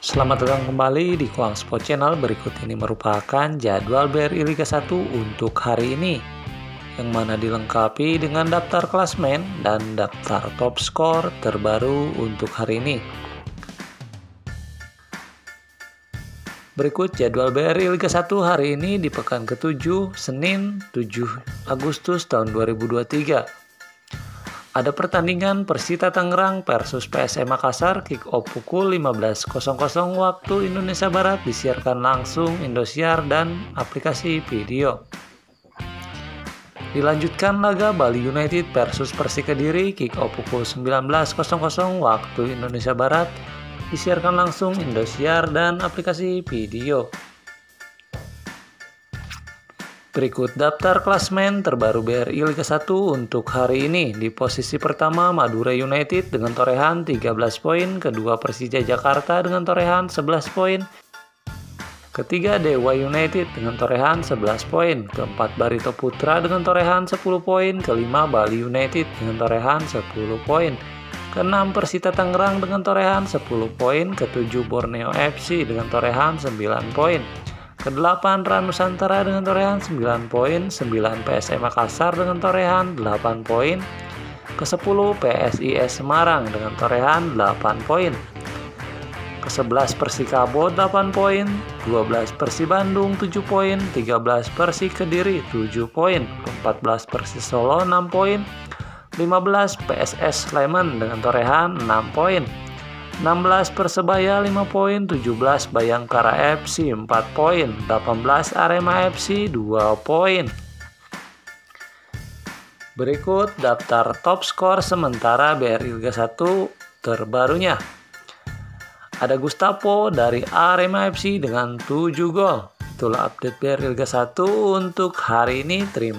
Selamat datang kembali di Kuang Sport Channel. Berikut ini merupakan jadwal BRI Liga 1 untuk hari ini yang mana dilengkapi dengan daftar klasmen dan daftar top skor terbaru untuk hari ini. Berikut jadwal BRI Liga 1 hari ini di pekan ke-7, Senin 7 Agustus tahun 2023. Ada pertandingan Persita Tangerang versus PSM Makassar kick off pukul 15.00 waktu Indonesia Barat disiarkan langsung Indosiar dan aplikasi video. Dilanjutkan laga Bali United versus Persik Kediri kick off pukul 19.00 waktu Indonesia Barat disiarkan langsung Indosiar dan aplikasi video. Berikut daftar klasmen terbaru BRI Liga 1 untuk hari ini. Di posisi pertama Madura United dengan torehan 13 poin, kedua Persija Jakarta dengan torehan 11 poin, ketiga Dewa United dengan torehan 11 poin, keempat Barito Putra dengan torehan 10 poin, kelima Bali United dengan torehan 10 poin, Keenam Persita Tangerang dengan torehan 10 poin, ketujuh Borneo FC dengan torehan 9 poin. Kedelapan Ranusantara dengan torehan 9 poin, 9 PSM Makassar dengan torehan 8 poin. Ke-10 PSIS Semarang dengan torehan 8 poin. Ke-11 Persikabo 8 poin, 12 Persi Bandung 7 poin, 13 Persi Kediri 7 poin, 14 Persi Solo 6 poin, 15 PSS Sleman dengan torehan 6 poin. 16 Persebaya 5 poin, 17 Bayangkara FC 4 poin, 18 Arema FC 2 poin. Berikut daftar top skor sementara BRI Liga 1 terbarunya. Ada Gustavo dari Arema FC dengan 7 gol. Itulah update BRI Liga 1 untuk hari ini. Terima